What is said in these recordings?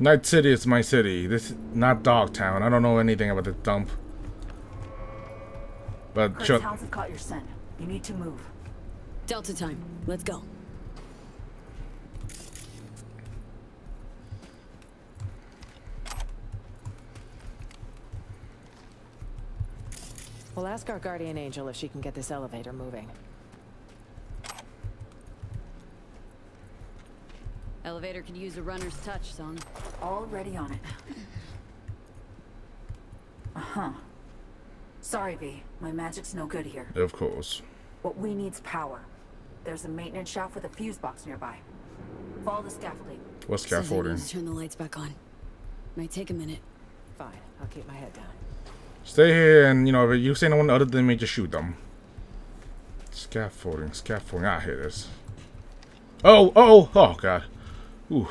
Night City is my city. This is not Dogtown. I don't know anything about the dump. But Kurt's Chuck, hounds have caught your scent. You need to move. Delta time. Let's go. We'll ask our guardian angel if she can get this elevator moving. Elevator could use a runner's touch, son. Already on it. Uh-huh. Sorry, V. My magic's no good here. of course. What we need's power. There's a maintenance shaft with a fuse box nearby. Follow the scaffolding. What Says I need scaffolding? to turn the lights back on. Might take a minute. Fine, I'll keep my head down. Stay here and, you know, if you say no one other than me, just shoot them. Scaffolding, scaffolding. I here this. Oh, oh, oh, God. Ooh.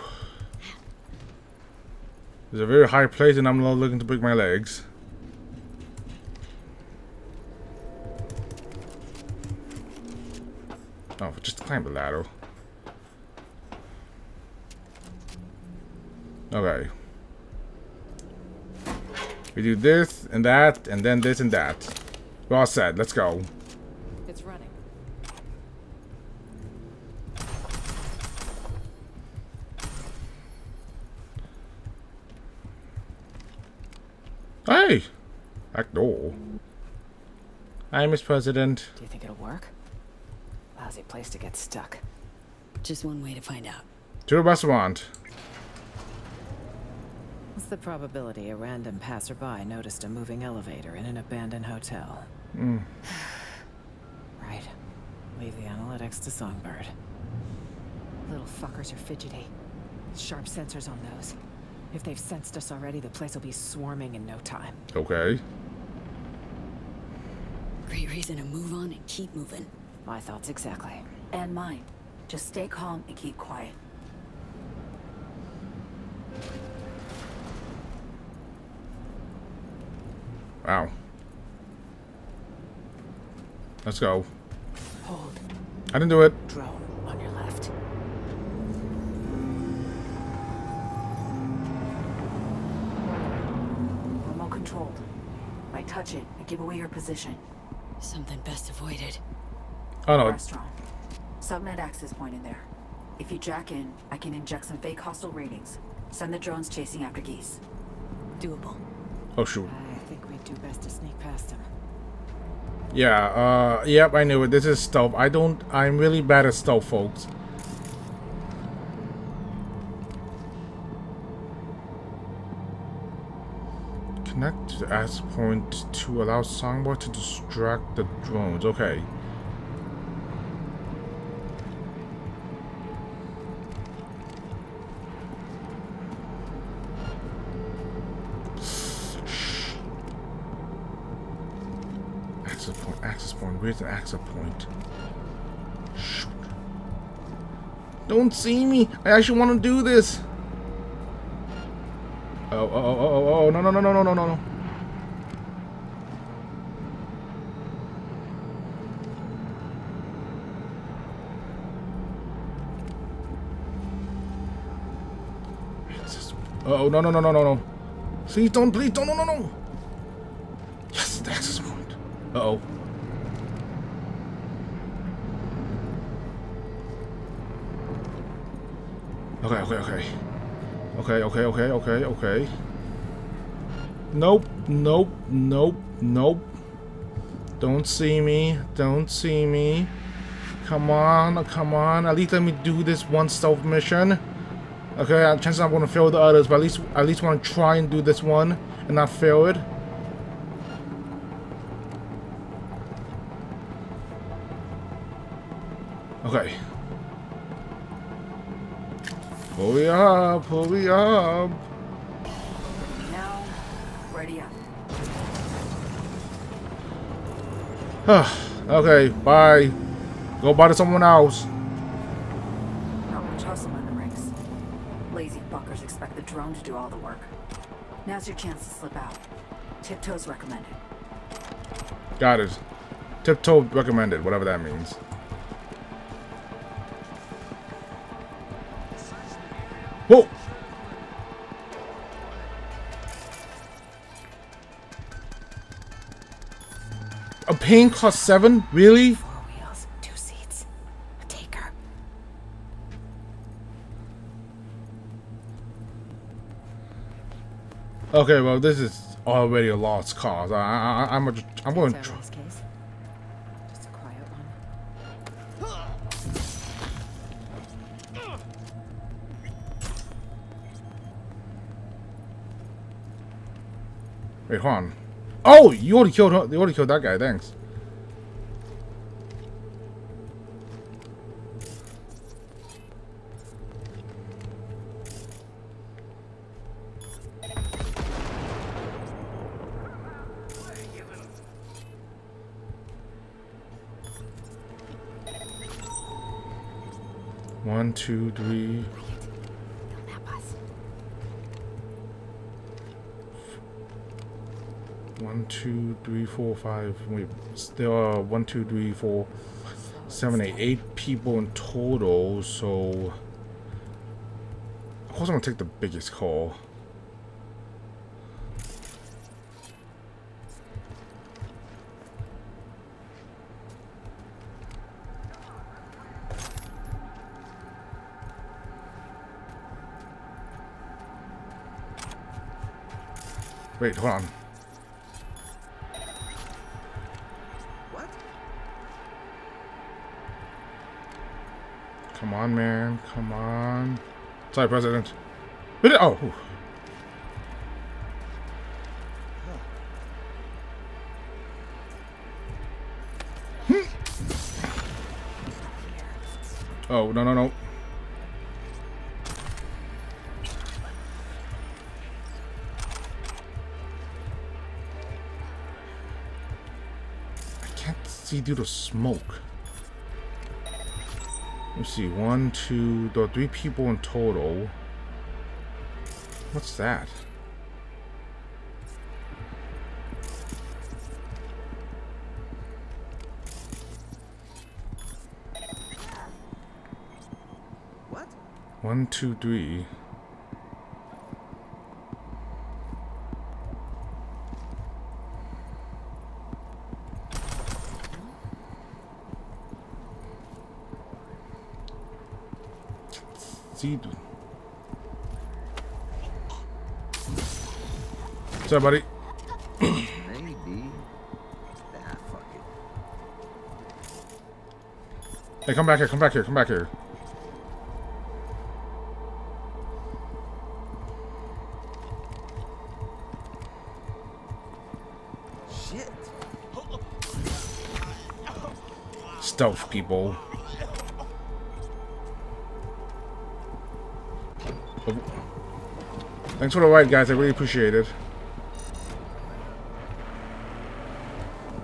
There's a very high place and I'm not looking to break my legs. Oh, just climb the ladder. Okay. We do this and that, and then this and that. We're all set. Let's go. It's running. Hey! Back door. Hi, Miss President. Do you think it'll work? Lousy place to get stuck. Just one way to find out. To the restaurant. What's the probability a random passerby noticed a moving elevator in an abandoned hotel? Mm. Right. Leave the analytics to Songbird. Little fuckers are fidgety. Sharp sensors on those. If they've sensed us already, the place will be swarming in no time. Okay. Great reason to move on and keep moving. My thoughts exactly. And mine. Just stay calm and keep quiet. Wow. Let's go. Hold. I didn't do it. Drone on your left. Remote controlled. If I touch it, I give away your position. Something best avoided. Oh no. Restaurant. Subnet access point in there. If you jack in, I can inject some fake hostile ratings. Send the drones chasing after geese. Doable. Oh shoot. I think we'd do best to sneak past him. Yeah, uh, yep, I knew it. This is stealth. I don't, I'm really bad at stealth, folks. The access point to allow Songbird to distract the drones. Okay. Access point, access point. Where's the access point? Shoot. Don't see me. I actually want to do this. Oh, oh, oh, oh, oh, no, no, no, no, no, no, no. Access- Oh, no, no, no, no, no, no. Please don't, please don't, no, no, no. Yes, the access point. Uh-oh. Okay, okay, okay. Okay, okay, okay, okay, okay. Nope, nope, nope, nope. Don't see me. Don't see me. Come on, come on. At least let me do this one stealth mission. Okay, uh, chances I'm gonna fail the others, but at least at least want to try and do this one and not fail it. Okay. Pull me up, pull me up. Now, ready up. okay, bye. Go buy to someone else. drone to do all the work. Now's your chance to slip out. Tiptoes recommended. Got it. Tiptoe recommended, whatever that means. Whoa! A pain cost seven? Really? Okay, well, this is already a lost cause. I, I, I'm, a, I'm going to. That's Ellie's case. Just a quiet one. Wait, hold on. Oh, you already killed. You already killed that guy. Thanks. One, two, three. One, two, three, four, five. Wait, there are one, two, three, four, seven, eight, eight people in total. So, of course, I'm gonna take the biggest call. Wait, hold on. What? Come on, man. Come on. Sorry, President. Oh. Hmm. Oh, no, no, no. Can't see due to smoke. Let's see, one, two, there are three people in total. What's that? What? One, two, three. See. What's up, buddy? Maybe. Ah, fuck it. Hey, come back here, come back here, come back here. Shit. Stealth people. Thanks for the ride, guys. I really appreciate it.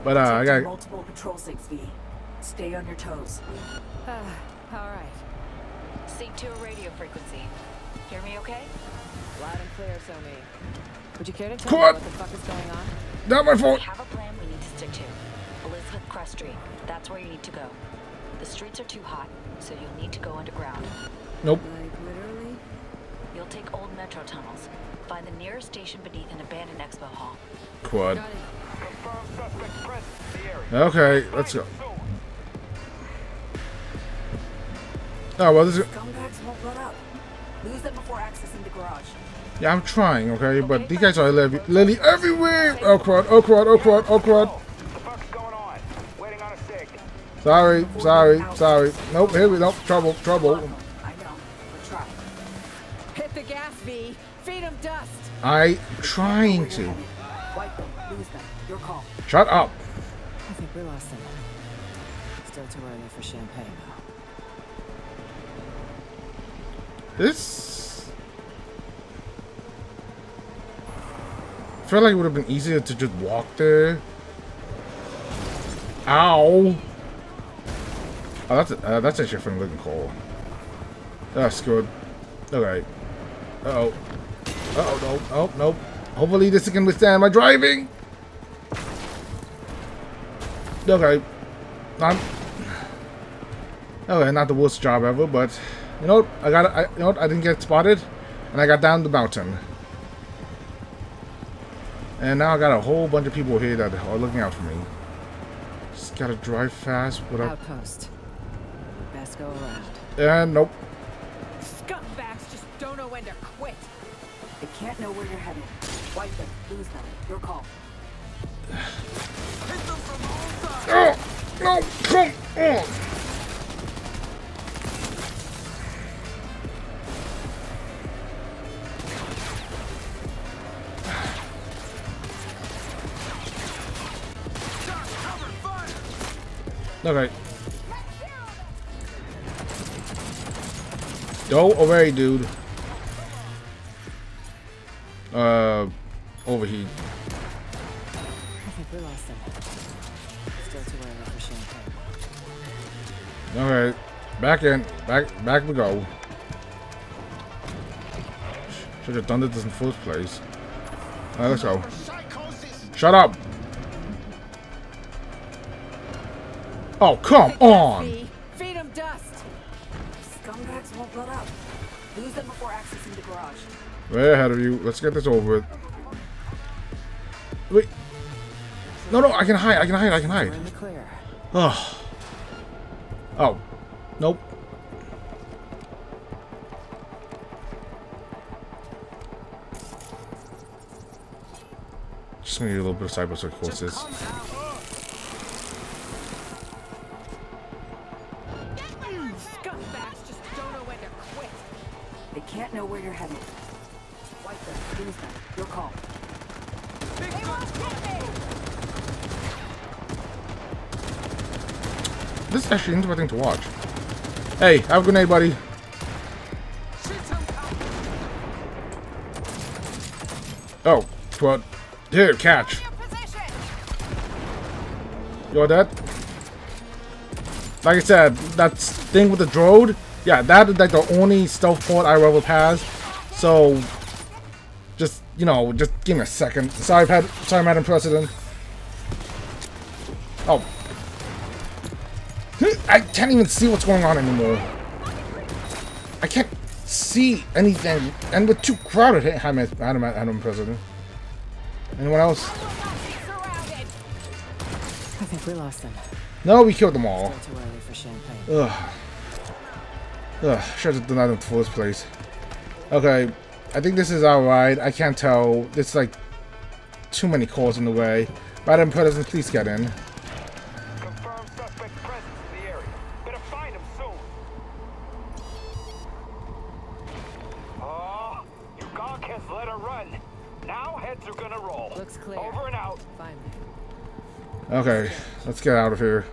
But uh, I got multiple patrol sigs, V. Stay on your toes. Uh, All right. Sync to a radio frequency. Hear me okay? Loud and clear, So Mi. Would you care to tell me what the fuck is going on? not my fault. We fault. have a plan we need to stick to. Elizabeth Kress Street. That's where you need to go. The streets are too hot, so you'll need to go underground. Nope. Like, literally? You'll take old metro tunnels. Find the nearest station beneath an abandoned expo hall. Quad. Got it. Confirmed suspect presence in the area. Okay, let's go. Soon. Oh well, this is. Scumbags won't let up. Lose them before accessing the garage. Yeah, I'm trying. Okay, but these guys are literally, literally everywhere. Oh crud! Oh crud! Oh crud! Oh crud! What the fuck's going on? Waiting on a sig. Sorry, sorry, sorry. Nope. Here we go. Trouble, trouble. V. Feed him dust. I trying to. Wipe them, lose them. Your call. Shut up. I think we lost him. Still too early for champagne. This. I feel like it would have been easier to just walk there. Ow. Oh, that's uh, that's actually from looking call. That's good. Okay. Uh oh. Uh oh. No. Oh nope. Hopefully this can withstand my driving. Okay. Not. Okay, not the worst job ever, but you know, what? I got. I, you know, what? I didn't get spotted, and I got down the mountain. And now I got a whole bunch of people here that are looking out for me. Just gotta drive fast without. Outpost. Best go around. And nope. Scumbags just don't know when to quit. They can't know where you're headed. Wipe them, lose them. Your call. Oh, no, come on. Okay. Go away, dude. Uh, overheat. I champagne. Alright. Back in. Back back we go. Should have done this in first place. Let's go. Shut up! Oh, come on! Fee, feed dust. Scumbags won't let up. Lose them before accessing the garage. Way ahead of you. Let's get this over with. Wait. No, no, I can hide. I can hide. I can hide. Oh. Oh. Nope. Just gonna need a little bit of cyber psychosis. This is actually interesting to watch. Hey, have a night, buddy. Oh, what? Here, catch. You're dead. Like I said, that thing with the drone, yeah, that is like the only stealth port I ever passed. So, just you know, just give me a second. Sorry, Pat. Sorry, Madam President. Oh, I can't even see what's going on anymore. I can't see anything, and we're too crowded. Hey, hi, Madam, Madam President. Anyone else? I think we lost them. No, we killed them all. Still too early for champagne. Ugh. Ugh, should have done that in the first place. Okay, I think this is alright. I can't tell. There's like too many calls in the way. Madam President, please get in. Let her run. Now heads are gonna roll. Looks clear. Over and out. Finally. Okay, let's get out of here.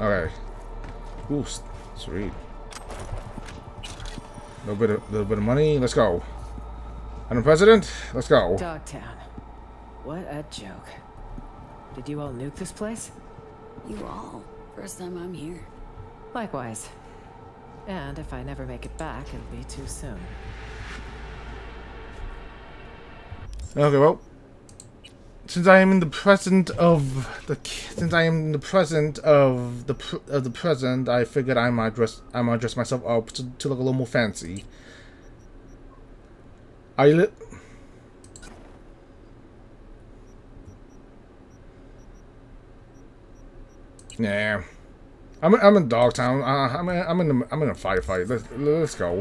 Okay. Ooh, s- sweet. Little bit of little bit of money. Let's go. Madam President, let's go. Dogtown. What a joke. Did you all nuke this place? You all. First time I'm here. Likewise. And if I never make it back, it'll be too soon. Okay, well, since I am in the present of the since I am in the present of the of the present, I figured I might dress I might dress myself up to, to look a little more fancy. I li- Yeah, I'm I'm in Dogtown. Uh, I'm in, I'm in a, I'm in a firefight. Let's let's go.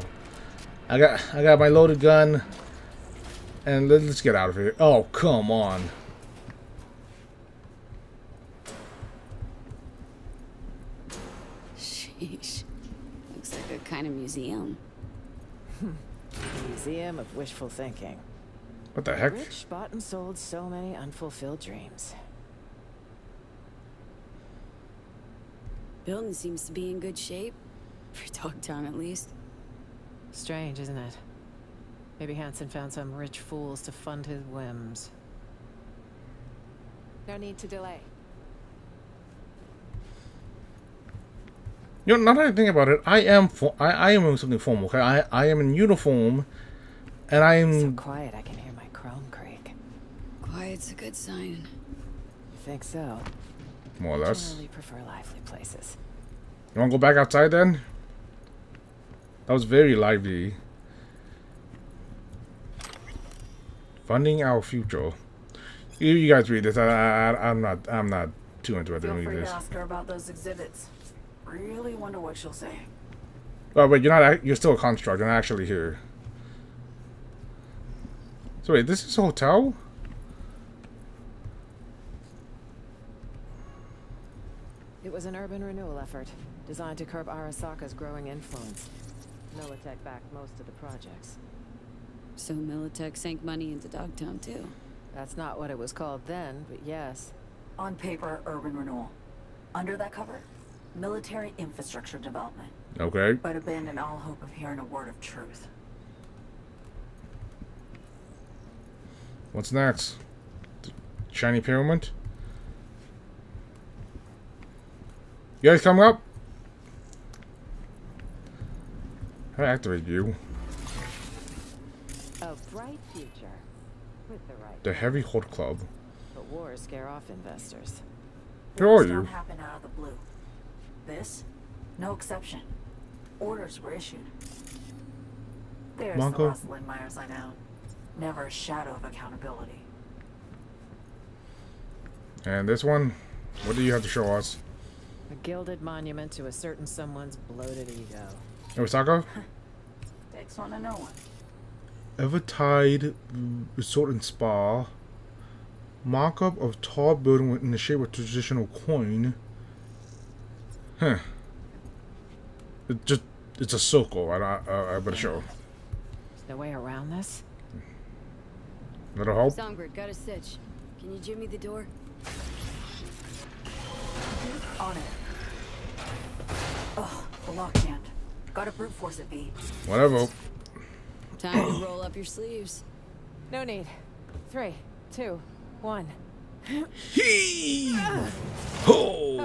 I got I got my loaded gun. And let- let's get out of here. Oh, come on. Sheesh. Looks like a kind of museum. Museum of wishful thinking. What the heck? Rich bought and sold so many unfulfilled dreams. Building seems to be in good shape. For Dogtown, at least. Strange, isn't it? Maybe Hansen found some rich fools to fund his whims. No need to delay. You know, now that I think about it, I am for I, I am in something formal. Okay, I I am in uniform, and I am So am quiet I can hear my chrome creak. Quiet's a good sign. You think so? More or less. Generally prefer lively places. You want to go back outside then? That was very lively. Funding our future. You, you guys read this. I, I, I'm not. I'm not too interested Feel in free reading to this. ask her about those exhibits. Really wonder what she'll say. Oh, but you're not. You're still a construct. You're not actually here. So wait, this is a hotel. Was an urban renewal effort, designed to curb Arasaka's growing influence. Militech backed most of the projects. So Militech sank money into Dogtown too. That's not what it was called then, but yes. On paper, urban renewal. Under that cover, military infrastructure development. Okay. But abandon all hope of hearing a word of truth. What's next? Shiny pyramid. You guys coming up? How do I activate you? A bright future. With the right. The Heavy Hearts Club. But wars scare off investors. Who are you? don't happen out of the blue. This, no exception. Orders were issued. There's Monko? the Rosalind Myers I know. Never a shadow of accountability. And this one? What do you have to show us? A gilded monument to a certain someone's bloated ego. Osaka? Takes one to know one. Evertide Resort and Spa. Mock-up of tall building in the shape of traditional coin. Huh. It just it's a circle. I don't. Uh, I better show. There's no way around this? Little help. Songbird, got a stitch. Can you jimmy the door? On it. Oh, the lock can't. Gotta brute force it, B. Whatever. Time to roll up your sleeves. No need. Three, two, one. Hee! Ah! Ho!